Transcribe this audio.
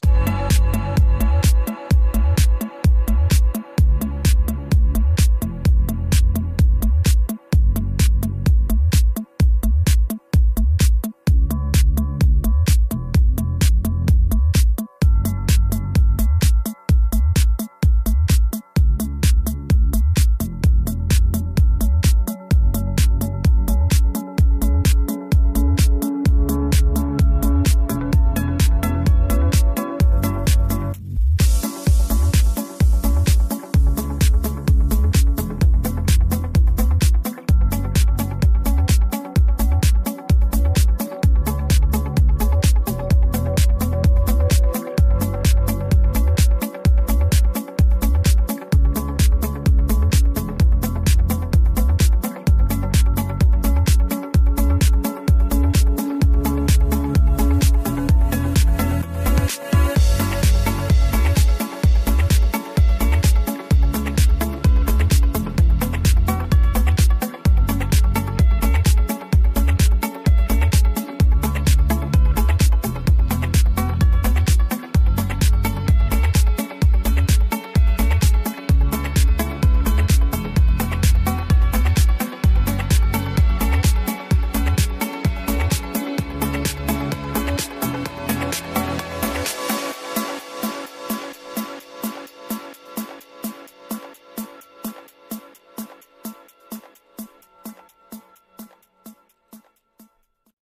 Thanks.